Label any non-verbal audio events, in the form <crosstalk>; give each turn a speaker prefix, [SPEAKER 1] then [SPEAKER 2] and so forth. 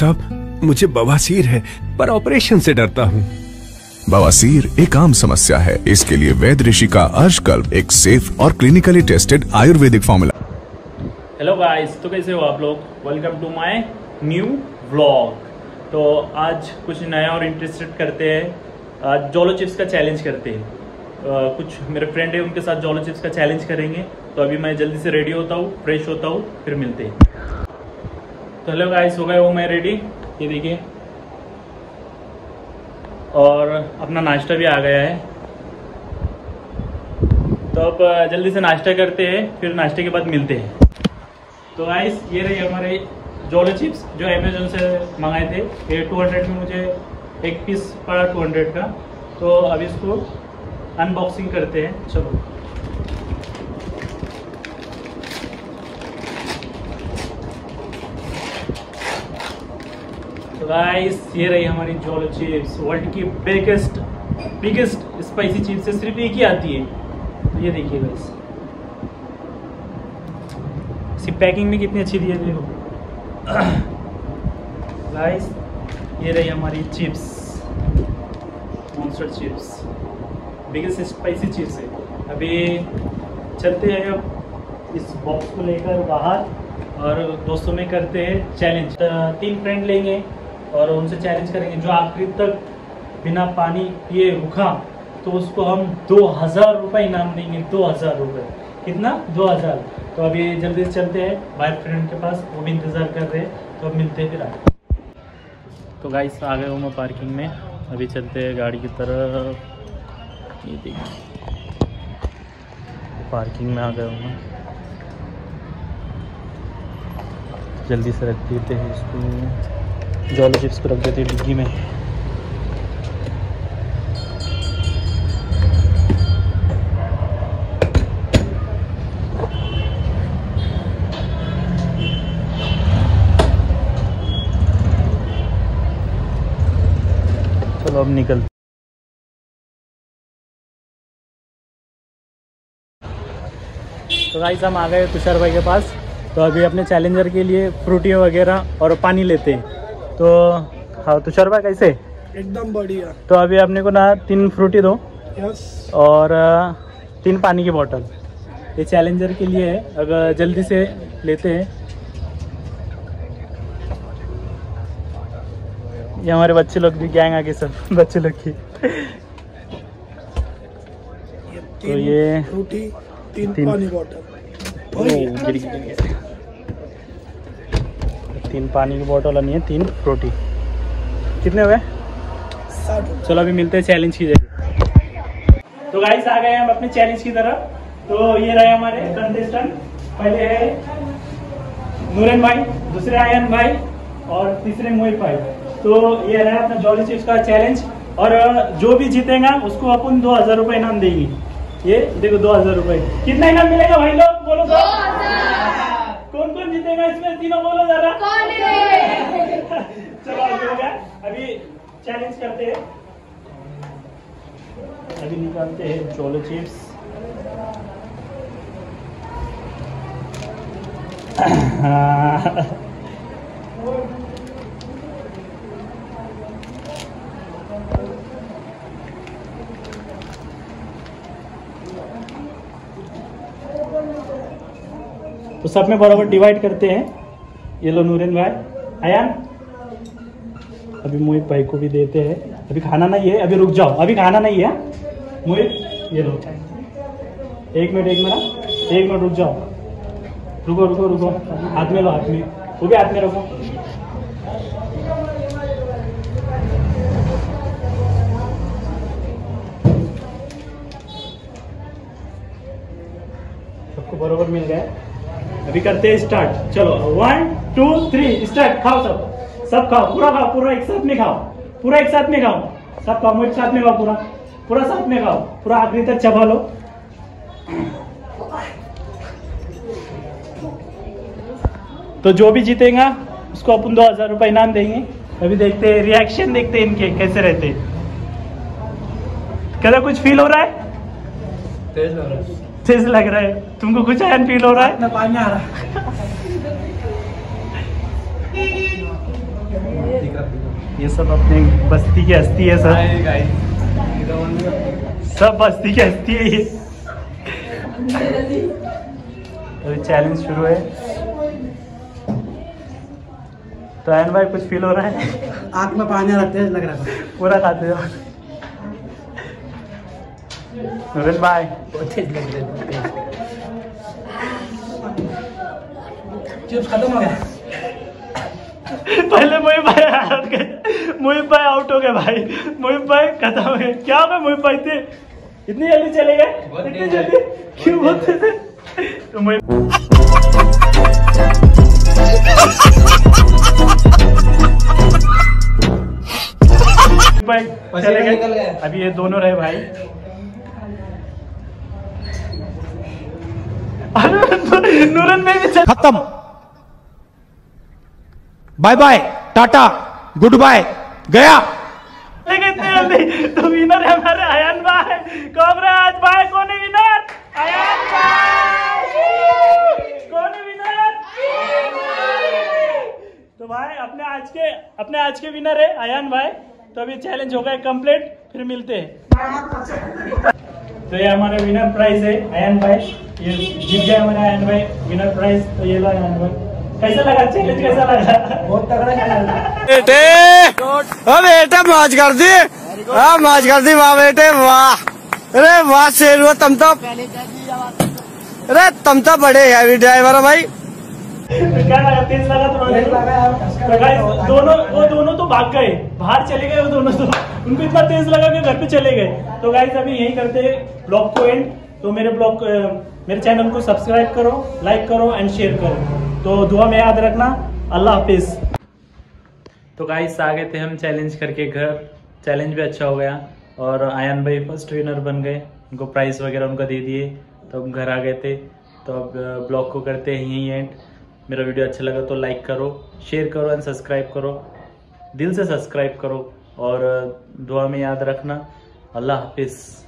[SPEAKER 1] साहब मुझे बवासीर है पर ऑपरेशन से डरता हूँ।
[SPEAKER 2] बवासीर एक आम समस्या है। इसके लिए वैद्य ऋषि का अर्शकल्प एक सेफ़ और clinically tested Ayurvedic formula
[SPEAKER 3] hello guys तो कैसे हो आप लोग? Welcome to my new vlog तो आज कुछ नया और इंटरेस्टेड करते हैं। आज जोलो चिप्स का चैलेंज करते हैं। कुछ मेरे फ्रेंड है उनके साथ जोलो चिप्स का चैलेंज करेंगे। तो अभी मैं जल्दी से रेडी होता हूँ फ्रेश होता हूँ फिर मिलते हैं। तो हेलो गाइस हो गए वो मैं रेडी ये देखिए। और अपना नाश्ता भी आ गया है। तो अब जल्दी से नाश्ता करते हैं, फिर नाश्ते के बाद मिलते हैं। तो गाइस ये रही हमारे जोलो चिप्स जो अमेजोन से मंगाए थे। ये 200 में मुझे एक पीस पड़ा 200 का। तो अब इसको अनबॉक्सिंग करते हैं। चलो। गाइस ये रही हमारी जोलो चिप्स वर्ल्ड की बिगेस्ट बिगेस्ट स्पाइसी चिप्स है सिर्फ़ एक ही आती है। तो ये देखिए गाइस इसकी पैकिंग भी कितनी अच्छी दी है देखो। गाइस ये रही हमारी chips monster chips biggest spicy chips है। अभी चलते हैं अब इस बॉक्स को लेकर बाहर और दोस्तों में करते हैं चैलेंज तीन फ्रेंड लेंगे। और उनसे चैलेंज करेंगे। जो आखिरी तक बिना पानी पिए रुका तो उसको हम दो हज़ार रुपये इनाम देंगे। दो हज़ार रुपये कितना? दो हज़ार। तो अभी जल्दी से चलते हैं। बाइक फ्रेंड के पास, वो भी इंतज़ार कर रहे हैं। तो अब मिलते हैं फिर आगे। तो गाइस आ गए हूँ मैं पार्किंग में। अभी चलते हैं गाड़ी की तरफ़। ये देखिए। पार्किंग में आ गए हूँ मैं जल्दी से रख देते हैं इसको। जॉली चिप्स को रख देते हैं डिग्गी में। चलो अब निकल तो गाइस हम आ गए तुषार भाई के पास। तो अभी अपने चैलेंजर के लिए फ्रूटी वगैरह और पानी लेते हैं। तो हाँ तुषार भाई कैसे?
[SPEAKER 4] एकदम बढ़िया।
[SPEAKER 3] तो अभी अपने को ना तीन फ्रूटी दो।
[SPEAKER 4] यस।
[SPEAKER 3] और तीन पानी की बोतल ये चैलेंजर के लिए है अगर जल्दी से लेते हैं। ये हमारे बच्चे लोग भी गैंग आगे सब <laughs> बच्चे लोग की। तो ये
[SPEAKER 4] फ्रूटी तीन,
[SPEAKER 3] तीन-
[SPEAKER 4] पानी बॉटल।
[SPEAKER 3] तीन पानी की बोतल और ये तीन फ्रूटी कितने हुए? चलो अभी मिलते हैं चैलेंज की जगह। तो गाइस आ गए हम अपने चैलेंज की तरफ़। तो ये रहे हमारे कंटेस्टेंट पहले है नूरन भाई, दूसरे आयन भाई, और तीसरे मोहित भाई। तो ये रहा अपना जॉली चिप्स का चैलेंज और जो भी जीतेगा, उसको अपन दो हज़ार रुपये इनाम देंगे। ये देखो दो हज़ार रुपये। कितना इनाम मिलेगा भाई लोग? बोलो तो। जीतेगा इसमें तीनों बोलो जरा चलो अभी हो। गया अभी चैलेंज करते हैं। अभी निकालते हैं चोलो चिप्स <clears throat> तो सब में बराबर डिवाइड करते हैं। ये लो नूरन भाई। आयान? अभी मोहित भाई को भी देते हैं। अभी खाना नहीं है। अभी रुक जाओ। अभी खाना नहीं है। मोहित, ये लो। एक मिनट एक मिनट एक मिनट रुक जाओ। रुको रुको रुको। हाथ में लो, हाथ में। वो भी हाथ में रखो। सबको बरोबर मिल गया। अभी करते हैं स्टार्ट चलो वन टू थ्री स्टार्ट खाओ सब। सब खाओ, पूरा खाओ, पूरा एक साथ में खाओ। पूरा एक साथ में खाओ। सब खाओ एक साथ में खाओ पूरा। पूरा साथ में खाओ। पूरा आखिरी तक चबा लो तो जो भी जीतेगा, उसको अपन दो हज़ार रुपये इनाम देंगे। अभी देखते हैं रिएक्शन देखते हैं इनके कैसे रहते हैं। क्या कुछ फील हो रहा है? तेज लग रहा है। तुमको कुछ आयन फील हो रहा है?
[SPEAKER 4] ना पानी आ रहा है।
[SPEAKER 3] ये सब अपने बस्ती की हस्ती है सर। सब बस्ती की हस्ती है ये। अभी चैलेंज शुरू है। तो एन भाई कुछ फील हो रहा है?
[SPEAKER 5] आँख में पानी रखते हैं लग रहा है।
[SPEAKER 3] पूरा खाते हो नूरन भाई
[SPEAKER 5] चिप्स खत्म हो गया
[SPEAKER 3] पहले मोहित भाई आउट गए मोहित भाई आउट हो गए भाई मोहित भाई खत्म हो गए क्या हो मोहित भाई थे इतनी जल्दी चले गए इतनी जल्दी क्यों बोलते थे तो मोहित भाई चले गए। अभी ये दोनों रहे भाई नूरन
[SPEAKER 6] खत्म। Bye bye tata good bye गया।
[SPEAKER 3] लेकिन जल्दी तो विनर है हमारे भाई। भाई, कौन है विनर भाई। कौन है विनर तो भाई, अपने आज के, अपने आज के विनर है अयन भाई। तो अभी चैलेंज हो गया कंप्लीट फिर मिलते हैं। तो ये हमारा विनर प्राइज है अयन भाई। ये जीत गया हमारा अयन भाई विनर प्राइज तो ये लो अयन भाई। कैसा लगा? चैलेंज कैसा लगा?
[SPEAKER 5] बहुत तगड़ा चैनल
[SPEAKER 7] बेटे ओ बेटे मौज कर दी। हाँ मौज कर दी वाह बेटे वाह। अरे वाह शेर हुआ तुम तो अरे तुम तो बड़े हैवी ड्राइवर हो भाई।
[SPEAKER 3] क्या लगा तेज लगा तुम्हारे तो दोनों वो दोनों तो भाग गए। बाहर चले गए वो दोनों तो। उनको इतना तेज लगा कि घर पे चले गए। तो गाइस अभी यही करते हैं। ब्लॉग को एंड तो मेरे ब्लॉग मेरे चैनल को सब्सक्राइब करो लाइक करो एंड शेयर करो। तो दुआ में याद रखना, अल्लाह हाफिज। तो गाइस आ गए थे हम चैलेंज करके घर। चैलेंज भी अच्छा हो गया। और आयन भाई फ़र्स्ट विनर बन गए। उनको प्राइस वगैरह उनको दे दिए। तो हम घर आ गए थे। तो अब ब्लॉग को करते हैं यहीं एंड मेरा वीडियो अच्छा लगा तो लाइक करो शेयर करो एंड सब्सक्राइब करो। दिल से सब्सक्राइब करो। और दुआ में याद रखना। अल्लाह हाफिज़।